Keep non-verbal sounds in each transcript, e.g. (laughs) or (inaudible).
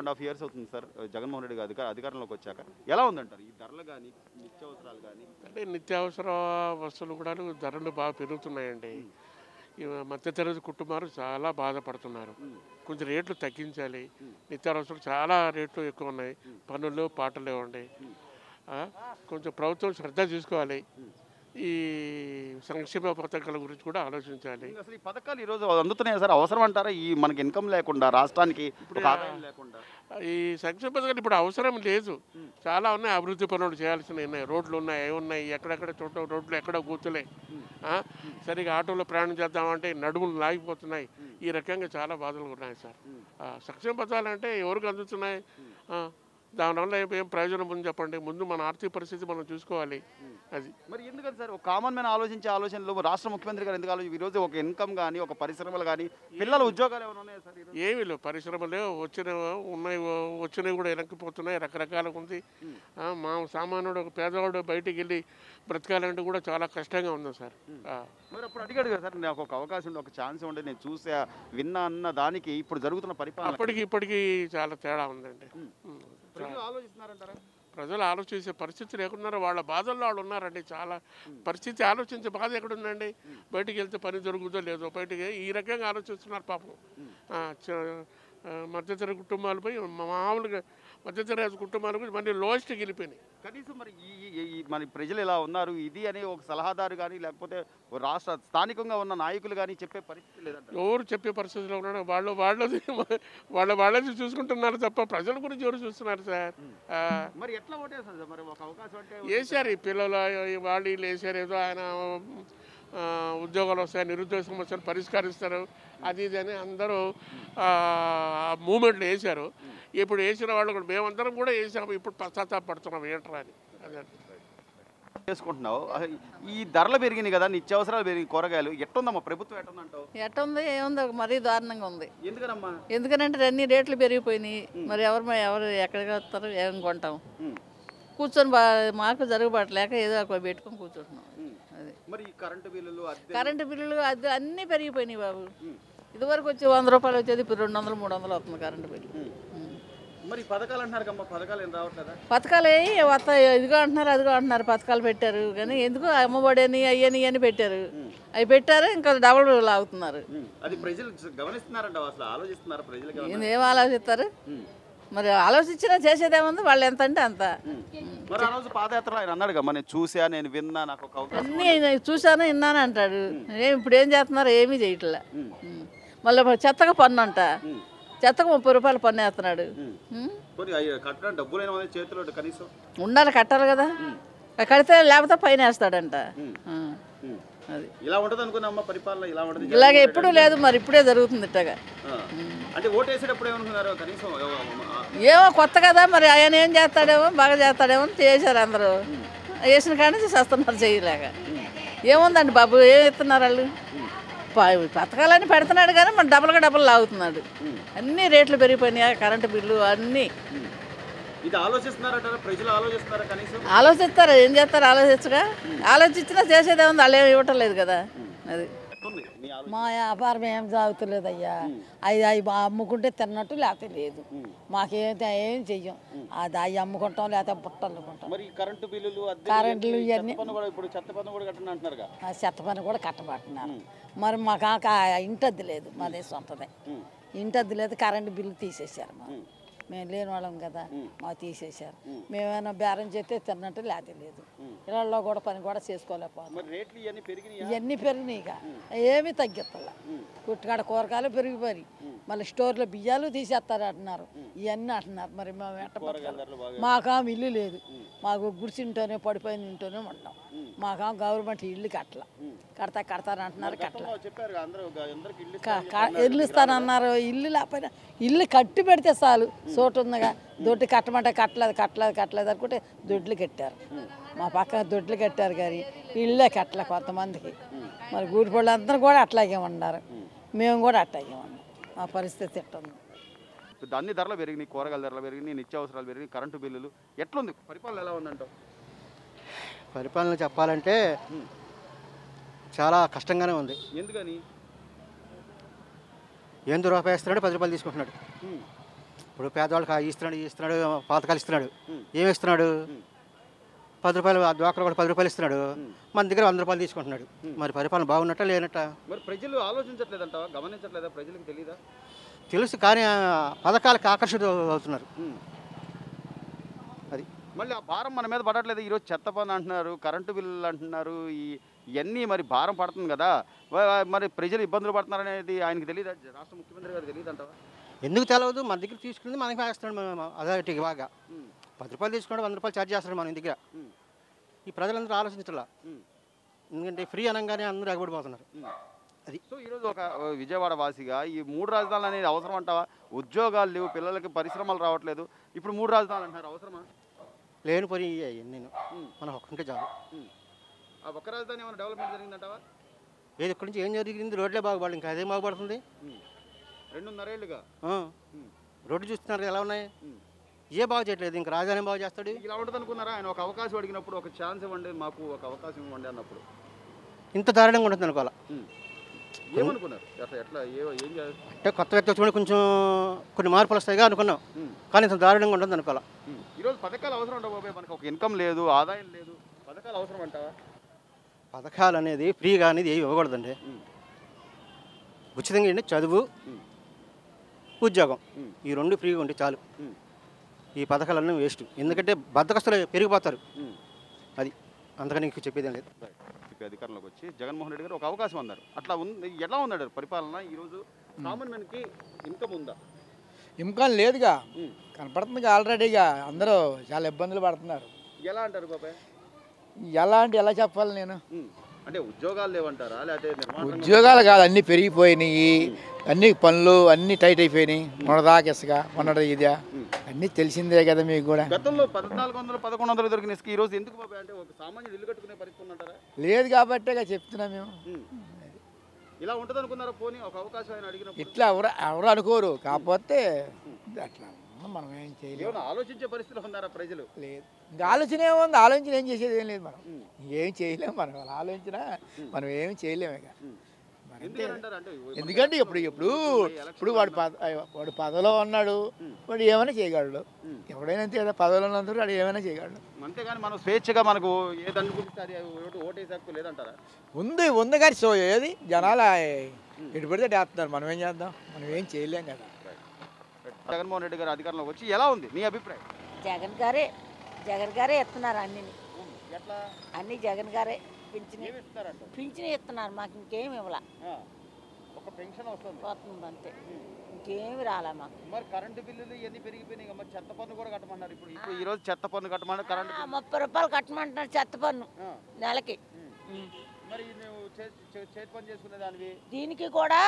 And half years అవుతుంది sir. Jaganmohan Reddy garu అధికార అధికారంలోకి వచ్చాక. ఎలా ఉందంటారు? ఈ ధరలు కానీ నిత్యావసరాలు కానీ అంటే నిత్యావసర వస్తువులు కూడా ధరలు బాగా పెరుగుతున్నాయండి. ఈ మధ్యతరగతి కుటుంబాలు చాలా బాధపడుతున్నారు. కొంచెం రేట్లు తగ్గించాలి. నిత్యావసరాలు చాలా రేట్లు ఎక్కువ ఉన్నాయి. పనులు పాటలు ఆ, కొంచెం ప్రభుత్వం శ్రద్ధ తీసుకోవాలి. ఈ సంక్షేమ పథకాల గురించి కూడా ఆలోచించాలి. అసలు ఈ పథకాలు ఈ రోజు అందుతున్నాయి సార్? అవసరం అంటారా ఈ మనకి ఇన్కమ్ లేకుండా రాష్ట్రానికి లేకుండా. ఈ సంక్షేమ పథకాలు ఇప్పుడు అవసరం లేదు. చాలా ఉన్నాయి అభివృద్ధి పనులు చేయాల్సినవి ఉన్నాయి. రోడ్లు ఉన్నాయి ఉన్నాయి ఎక్కడెక్కడ చూడటం రోడ్లు ఎక్కడ కూతులే సరిగా ఆటోలో ప్రయాణం చేద్దామంటే నడుములు లాగిపోతున్నాయి. ఈ రకంగా చాలా బాధలు ఉన్నాయి సార్. సంక్షేమ పథకాలు అంటే ఎవరికి అందుతున్నాయి? దానివల్ల ఏం ఏం ప్రయోజనం ఉంది చెప్పండి? ముందు మన ఆర్థిక పరిస్థితి మనం చూసుకోవాలి. అది. మరి ఎందుకని సార్? ఒక కామన్ మ్యాన్ ఆలోచించే ఆలోచనలు రాష్ట్ర ముఖ్యమంత్రి గారు ఎందుకు ఈ రోజు ఒక ఇన్కమ్ కానీ ఒక పరిశ్రమలు కానీ పిల్లల ఉద్యోగాలు ఏమైనా ఉన్నాయా సార్? ఏమీ లేవు. పరిశ్రమలు వచ్చిన ఉన్నాయి. వచ్చినవి కూడా వెనక్కిపోతున్నాయి రకరకాలుగా ఉంది. మా సామాన్యుడు ఒక పేదవాడు బయటికి వెళ్ళి బ్రతకాలంటే కూడా చాలా కష్టంగా ఉంది సార్. మరి అప్పుడు అడిగాడు కదా సార్ నాకు ఒక అవకాశం ఉండే ఒక ఛాన్స్ ఉండే నేను చూసా విన్నా అన్న దానికి ఇప్పుడు జరుగుతున్న పరిపాలన అప్పటికి ఇప్పటికి చాలా తేడా ఉందండి. ఆలోచిస్తున్నారంటారా? ప్రజలు ఆలోచించే పరిస్థితి లేకున్నారు వాళ్ళ బాధల్లో వాళ్ళు ఉన్నారండి చాలా. పరిస్థితి ఆలోచించే బాధ ఎక్కడుందండి? బయటికి వెళ్తే పని దొరుకుతుందో లేదో బయటికి ఈ రకంగా ఆలోచిస్తున్నారు పాపం. మధ్యతరగతి కుటుంబాలపై మామూలుగా మధ్యతరగతి కుటుంబాలకు మళ్ళీ లోయెస్ట్కి వెళ్ళిపోయినాయి కనీసం మరి ఈ మన ప్రజలు ఎలా ఉన్నారు? ఇది అని ఒక సలహాదారు కానీ లేకపోతే రాష్ట్ర స్థానికంగా ఉన్న నాయకులు కానీ చెప్పే పరిస్థితి లేదంట ఎవరు చెప్పే పరిస్థితిలో ఉన్నాడు వాళ్ళు వాళ్ళది (laughs) వాళ్ళ వాళ్ళది చూసుకుంటున్నారు తప్ప ప్రజల గురించి ఎవరు చూస్తున్నారు సార్? మరి ఎట్లా ఓటేస్తారు సార్? మరి ఒక అవకాశం అంటే వేశారు ఈ పిల్లలు వాళ్ళు వీళ్ళు వేసారు ఏదో ఆయన ఉద్యోగాలు వస్తాయి నిరుద్యోగ సమస్యలు పరిష్కరిస్తారు అది ఇది అని అందరూ మూమెంట్లు వేశారు. ఇప్పుడు వేసిన వాళ్ళు కూడా మేమందరం కూడా వేసాము ఇప్పుడు పశ్చాత్తాపడుతున్నాం ఏంట్రా అని. అదే చేసుకుంటున్నావు. అసలు ఈ ధరలు పెరిగినాయి కదా నిత్యావసరాలు పెరిగి కూరగాయలు ఎట్టుందమ్మా ప్రభుత్వం ఎట్టుందంటావు? ఎట్టుంది ఏముంది ఒక మరీ దారుణంగా ఉంది. ఎందుకనమ్మా? ఎందుకనంటే అన్ని రేట్లు పెరిగిపోయినాయి. మరి ఎవరు మ- ఎవరు ఎక్కడికి వస్తారు ఏం కొంటాం? కూర్చొని బా మాకు జరుగుబాట్లేక ఏదో ఒక పెట్టుకొని కూర్చుంటున్నాం. మరి కరెంటు బిల్లులు అద్దె కరెంటు బిల్లులు అది అన్నీ పెరిగిపోయినాయి బాబు. ఇదివరకు వచ్చి వంద రూపాయలు వచ్చేది ఇప్పుడు రెండు వందలు మూడు వందలు అవుతుంది కరెంటు బిల్లు. మరి పథకాలు అంటున్నారు కమ్మా పథకాలు ఏం రావట్లేదా? పథకాలు ఏ వస్తాయి ఇదిగో అంటున్నారు అదిగో అంటున్నారు పథకాలు పెట్టారు. కానీ ఎందుకు అమ్మఒడి అని అయ్యని అని పెట్టారు. అవి పెట్టారు ఇంకా డబుల్ లాగుతున్నారు. ఉమ్, అది ప్రజలు గమనిస్తున్నారంట అసలు ఆలోచిస్తున్నారు ప్రజలకి ఏమన్నా? ఏంది ఏం ఆలోచిస్తారు? మరి ఆలోచించినా చేసేదేముంది? వాళ్ళు ఎంత అంటే అంత. మరి ఆ రోజు పాదయాత్ర ఆయన అన్నాడు నేను చూసా నేను విన్నా నాకు ఒక అవకాశం అన్నీ ఆయన చూశాను విన్నాను అంటాడు. ఏం ఇప్పుడు ఏం చేస్తున్నారు? ఏమీ చేయట్లే. మళ్ళీ చెత్తగా పన్ను అంట. చెత్తకు ముప్పై రూపాయలు పన్ను వేస్తున్నాడు. ఉం? కొన్ని అయ్యి కట్టడం డబ్బులు అయినా చేతిలో కనీసం ఉండాలి కట్టాలి కదా. కడితే లేకపోతే పైన వేస్తాడంట. అది. ఇలా ఉంటుంది అనుకున్నామ్మా పరిపాలన? ఇలా ఉంటుంది ఇలాగే ఎప్పుడూ లేదు మరి ఇప్పుడే జరుగుతుంది ఇట్టగా. అంటే ఓటు వేసేటప్పుడు ఏమనుకున్నారు కనీసం ఏమో కొత్త కదా మరి ఆయన ఏం చేస్తాడేమో బాగా చేస్తాడేమో అని చేశారు అందరూ. వేసిన కాడి నుంచి చేస్తున్నారు చేయలేక. ఏముందండి బాబు ఏం ఇస్తున్నారు వాళ్ళు? పథకాలన్నీ పెడుతున్నాడు కానీ మన డబల్గా డబల్ లాగుతున్నాడు. అన్ని రేట్లు పెరిగిపోయినాయి కరెంటు బిల్లు అన్నీ. ఇది ఆలోచిస్తున్నారంటారా ప్రజలు ఆలోచిస్తున్నారా కనీసం? ఆలోచిస్తారు ఏం చేస్తారు ఆలోచించగా? ఆలోచించినా చేసేదేముంది వాళ్ళు ఏమి ఇవ్వటం లేదు కదా. అది. మీ వ్యాపారం ఏం సాగుతలేదయ్యా. అవి అవి అమ్ముకుంటే తిన్నట్టు లేకపోతే లేదు. మాకేం ఏం చెయ్యం. అది అవి అమ్ముకుంటాం లేకపోతే బుట్టలు అద్దె కరెంట్లు ఇవన్నీ. చెత్త పని కూడా కట్టబడుతున్నారు మరి మాకు ఇంటద్దు లేదు మాదే సొంతదే ఇంటద్దు లేదు కరెంటు బిల్లు తీసేశారు మా మేము లేని వాళ్ళం కదా మాకు తీసేశారు. మేమైనా బేరం చేస్తే తిన్నట్టు లేకపోతే లేదు. ఇళ్ళల్లో కూడా పని కూడా చేసుకోలేకపోతాం ఇవన్నీ పెరిగినాయి? ఇక. ఏమీ తగ్గిస్తలే. కుట్టుకాడ కూరగాయలు పెరిగిపోయి మళ్ళీ స్టోర్లో బియ్యాలు తీసేస్తారు అంటున్నారు. ఇవన్నీ అంటున్నారు. మరి మేము ఎట్ట? మాకా ఇల్లు లేదు. మాకు గుడిసింటోనే పడిపోయిన ఇంటోనే ఉన్నాం మాకా గవర్నమెంట్ ఇల్లు కట్టల. కడతా కడతారు అంటున్నారు కట్టల. చెప్పారు అందరూ అందరికి ఇల్లు క- క- ఇల్లు ఇస్తానన్నారు ఇల్లు లేకపోయినా ఇల్లు కట్టి పెడితే చాలు చోటు ఉందిగా. దొడ్డి కట్టమంటే కట్టలేదు కట్టలేదు కట్టలేదు అనుకుంటే దొడ్లు కట్టారు. మా పక్కన దొడ్లు కట్టారు కానీ ఇల్లే కట్టలే కొంతమందికి. మరి గూడిపళ్ళు అందరూ కూడా అట్లాగే ఉన్నారు. మేము కూడా అట్లాగే ఉన్నాం. మా పరిస్థితి ఎట్టుంది అన్ని ధరలు పెరిగినాయి కూరగాయల ధరలు పెరిగినాయి నిత్యావసరాలు పెరిగినాయి కరెంటు బిల్లులు. ఎట్లుంది? పరిపాలన ఎలా ఉందంటావు? పరిపాలన చెప్పాలంటే చాలా కష్టంగానే ఉంది. ఎందుకని? ఏంది రూపాయి వేస్తున్నాడు? పది రూపాయలు తీసుకుంటున్నాడు. ఇప్పుడు పేదవాళ్ళకి ఇస్తున్నాడు ఇస్తున్నాడు పథకాలు ఇస్తున్నాడు. ఏమి ఇస్తున్నాడు పది రూపాయలు డ్వాక్రా కూడా పది రూపాయలు ఇస్తున్నాడు. మన దగ్గర వంద రూపాయలు తీసుకుంటున్నాడు. మరి పరిపాలన బాగున్నట్ట లేనట్ట మరి ప్రజలు ఆలోచించట్లేదంటావా? గమనించట్లేదా? ప్రజలకు తెలియదా తెలుసు కానీ పథకాలకు ఆకర్షిత అవుతున్నారు. అది. మళ్ళీ ఆ భారం మన మీద పడట్లేదు? ఈరోజు చెత్త పని అంటున్నారు కరెంటు బిల్లులు అంటున్నారు ఈ ఇవన్నీ మరి భారం పడుతుంది కదా. మరి ప్రజలు ఇబ్బందులు పడుతున్నారు అనేది ఆయనకి తెలియదా రాష్ట్ర ముఖ్యమంత్రి గారు తెలియదు అంటావా ఎందుకు తెలవదు? మన దగ్గర తీసుకుంది మనకి వేస్తున్నాడు మన అథారిటీకి బాగా. పది రూపాయలు తీసుకున్నాడు వంద రూపాయలు ఛార్జ్ చేస్తున్నాడు మన దగ్గర. ఈ ప్రజలందరూ ఆలోచించాల ఎందుకంటే ఫ్రీ అనగానే అందరూ ఎగబడిపోతున్నారు. అది. సో ఈరోజు ఒక విజయవాడ వాసిగా ఈ మూడు రాజధానులు అనేది అవసరం అంటావా? ఉద్యోగాలు లేవు పిల్లలకి పరిశ్రమలు రావట్లేదు. ఇప్పుడు మూడు రాజధానులు అంటున్నారు అవసరమా? లేని పని నేను మనం ఒక్కటే చాలు. ఆ ఒక్క రాజధాని ఏమైనా డెవలప్మెంట్ జరిగిందంటావా? ఏది ఇక్కడి నుంచి ఏం జరిగింది? రోడ్లే బాగుపడాలి ఇంకా అదే బాగుపడుతుంది. రెండున్నరేళ్ళుగా? ఆ. రోడ్లు చూస్తున్నారు ఎలా ఉన్నాయి? ఏ బాగు చేయట్లేదు ఇంకా రాజధాని బాగు చేస్తాడు? ఇలా ఉంటుంది అనుకున్నారా? ఆయన ఒక అవకాశం అడిగినప్పుడు ఒక ఛాన్స్ ఇవ్వండి మాకు ఒక అవకాశం ఇవ్వండి అన్నప్పుడు. ఇంత దారుణంగా ఉంటుంది అనుకోవాలి? ఏమనుకున్నారు? అట్లా ఎట్లా ఏ అంటే కొత్త వ్యక్తి చూడండి కొంచెం కొన్ని మార్పులు వస్తాయిగా అనుకున్నాం. కానీ ఇంత దారుణంగా ఉంటుంది అనుకోవాలి? ఈరోజు పథకాలు అవసరం ఉండవు మనకు ఒక ఇన్కమ్ లేదు ఆదాయం లేదు. పథకాలు అవసరం అంటావా? పథకాలు అనేది ఫ్రీగా అనేది ఏమి ఇవ్వకూడదండి. ఉచితంగా ఏంటి చదువు ఉద్యోగం ఈ రెండు ఫ్రీగా ఉంటే చాలు. ఈ పథకాలన్నీ వేస్ట్. ఎందుకంటే బద్దకస్తులు పెరిగిపోతారు. అది అందుకని నీకు చెప్పేదేం లేదు. అధికారంలోకి వచ్చి జగన్మోహన్ రెడ్డి గారు ఒక అవకాశం అన్నారు. అట్లా ఉంది ఎలా ఉన్నాడు పరిపాలన ఈరోజు? కామన్ మ్యాన్కి ఇన్కమ్ ఉందా? ఇమ్కాన్ లేదుగా. కనపడుతుందిగా ఆల్రెడీగా అందరూ చాలా ఇబ్బందులు పడుతున్నారు. ఎలా అంటారు బాబాయ్? ఎలా అంటే ఎలా చెప్పాలి నేను. అంటే ఉద్యోగాలు లేవంటారా? లేకపోతే ఉద్యోగాలు కాదు అన్నీ పెరిగిపోయినాయి. అన్ని పనులు అన్నీ టైట్ అయిపోయినాయి. మొన్నదాకా ఇసుక మొన్నటి ఇదా. అన్నీ తెలిసిందే కదా మీకు కూడా. గతంలో పద్నాలుగు వందలు పదకొండు వందలు దొరికిన ఇసుక ఈ రోజు ఎందుకు అంటే ఒక సామాన్యుడు ఇల్లు కట్టుకునే పరిస్థితి ఉందంటారా? లేదు కాబట్టే చెప్తున్నాం మేము. ఇలా ఉంటుంది అనుకున్నారా పోనీ ఒక అవకాశం ఆయన అడిగినప్పుడు. ఇట్లా ఎవరు ఎవరు అనుకోరు. కాకపోతే అట్లా. మనం ఏం చేయలేము ఆలోచించే పరిస్థితిలో ఉన్నారా ప్రజలు? లేదు. ఇంకా ఆలోచన ఏముంది ఆలోచన ఏం చేసేది ఏం లేదు మనం. ఏం చేయలేము మనం ఆలోచన మనం ఏం చేయలేము ఇక. ఎందుకంటే ఇప్పుడు ఇప్పుడు ఇప్పుడు వాడు పద వాడు పదవిలో ఉన్నాడు వాడు ఏమైనా చేయగలడు. ఎవడైనా అంతే కదా పదవిలో ఉన్నందుకు వాడు ఏమైనా చేయగలడు. అంతేగాని మనం స్వేచ్ఛగా మనకు ఉంది ఉంది కానీ సో ఏది జనాలు ఎటు పడితే వేస్తున్నారు. మనం ఏం చేద్దాం? మనం ఏం చేయలేం కదా. జగన్మోహన్ రెడ్డి గారు అధికారంలోకి వచ్చి ఎలా ఉంది నీ అభిప్రాయం? జగన్ గారే జగన్ గారే ఇస్తున్నారు అన్ని ఎట్లా? అన్ని జగన్ గారే పింఛన్ పింఛన్ ఇస్తున్నారు మాకు ఇంకేం ఇవ్వాల. ఒక పెన్షన్ వస్తుంది. పోతుంది అంతే. ఇంకేమి రాలే మాకు. మరి కరెంటు బిల్లులు ఇవన్నీ పెరిగిపోయినాయి మరి చెత్త పన్ను కూడా కట్టమన్నారు ఇప్పుడు. ఇప్పుడు ఈ రోజు చెత్త పన్ను కట్టమన్నారు కరెంటు ముప్పై రూపాయలు కట్టమంటున్నారు చెత్త పన్ను. నెలకి. మరి చేతి పని చేసుకునే దానివి? దీనికి కూడా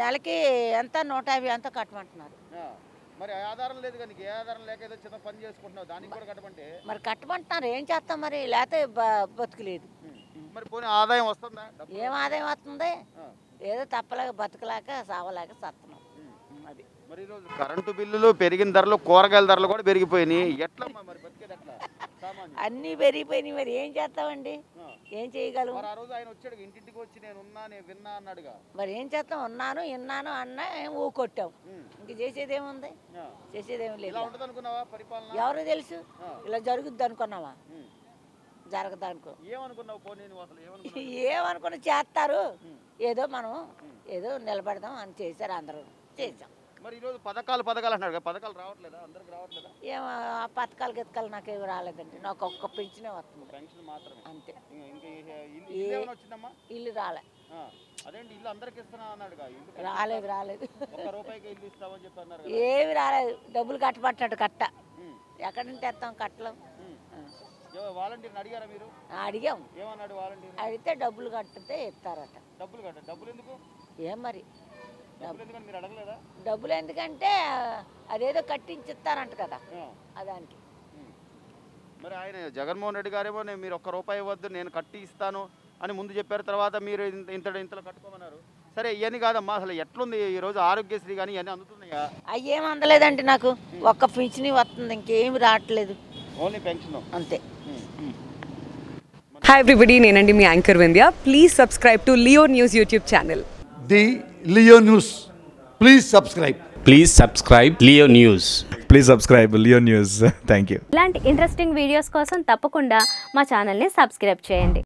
నెలకి ఎంత నూట యాభై ఎంత కట్టమంటున్నారు. మరి ఆధారం లేదు కానీ ఏ ఆధారం లేక ఏదో చిన్న పని చేసుకుంటున్నావు? దానికి కూడా కట్టమంటే? మరి కట్టమంటున్నారు. ఏం చేస్తాం మరి? లేకపోతే బతుకులేదు. మరి పోనీ ఆదాయం వస్తుందా? ఏం ఆదాయం వస్తుంది. ఏదో తప్పలేక బతకలేక సావలేక సత్తున్నాం. అది. మరి ఈరోజు కరెంటు బిల్లులు పెరిగిన ధరలు కూరగాయల ధరలు కూడా పెరిగిపోయినాయి. ఎట్లా మరి బతికేది ఎట్లా అన్నీ పెరిగిపోయినాయి మరి. ఏం చేస్తామండి. ఏం చేయగలం మరి ఏం చేస్తాం? ఉన్నాను విన్నాను అన్నా ఏం ఊకొట్టాం ఇంక చేసేది ఏముంది. చేసేది ఏమి లేదు ఎవరు తెలుసు. ఇలా జరుగుద్ది అనుకున్నావా? ఉమ్. జరగదు అనుకో. ఏమనుకున్నావు? పోనీ నువ్వు అసలు ఏమనుకున్నావు (laughs) ఏమనుకుని చేస్తారు. ఏదో మనం ఏదో నిలబెడదాం అని చేశారు అందరూ. చేసాం మరి ఈరోజు పథకాలు పథకాలు అంటున్నాడు కదా పథకాలు రావట్లేదా? అందరికి రావట్లేదా? ఏం ఆ పథకాలు గితకాలు నాకేమి రాలేదండి. నాకు ఒక్క పెంచినే వస్తుంది. పెన్షన్ మాత్రమే. అంతే. ఇంకా ఇంకా ఈ- ఇల్లు ఇల్లు ఏమైనా వచ్చిందమ్మా? ఇల్లు రాలే. ఆ. అదేంటి ఇల్లు అందరికి ఇస్తున్నా అన్నాడుగా ఇల్లు కట్టి రాలేదు రాలేదు. ఒక్క రూపాయికి ఇల్లు ఇస్తామని చెప్పి అన్నారు కదా. ఏమి రాలేదు. డబ్బులు కట్టబట్టాడు కట్ట. ఉమ్. ఎక్కడి నుంచి తెస్తాం కట్టలేం? ఉమ్. వాలంటీర్ని అడిగారా మీరు? ఆ, అడిగాం. ఏమన్నాడు వాలంటీర్ అడిగితే డబ్బులు కట్టితే ఇస్తారట. డబ్బులు కట్ట డబ్బులు ఎందుకు? ఏం మరి? డబ్బులు ఎందుకని మీరు అడగలేదా డబ్బులు ఎందుకంటే అదేదో కట్టించిస్తారంట కదా. ఆ. అదానికి. మరి ఆయన జగన్మోహన్ రెడ్డి గారేమో నేను మీరు ఒక్క రూపాయి ఇవ్వద్దు నేను కట్టి ఇస్తాను అని ముందు చెప్పారు. తర్వాత మీరు ఇంత ఇంత ఇంతలో కట్టుకోమన్నారు. సరే ఇవన్నీ కాదమ్మా అసలు ఎట్లుంది? ఈరోజు ఆరోగ్యశ్రీ కానీ ఇవన్నీ అందుతున్నాయా? అవి ఏం అందలేదండి నాకు. ఒక్క పింఛని వస్తుంది ఇంకేమి రావట్లేదు. Only pension. అంతే. హాయ్ ఎవ్రీబడి నేనండి మీ anchor Vindhya. Please subscribe to Leo news YouTube channel the Leo News. Please subscribe. Please subscribe Leo News. Please subscribe Leo news thank you (laughs) ఇలాంటి ఇంట్రెస్టింగ్ వీడియోస్ కోసం తప్పకుండా మా ఛానల్ని సబ్స్క్రైబ్ చేయండి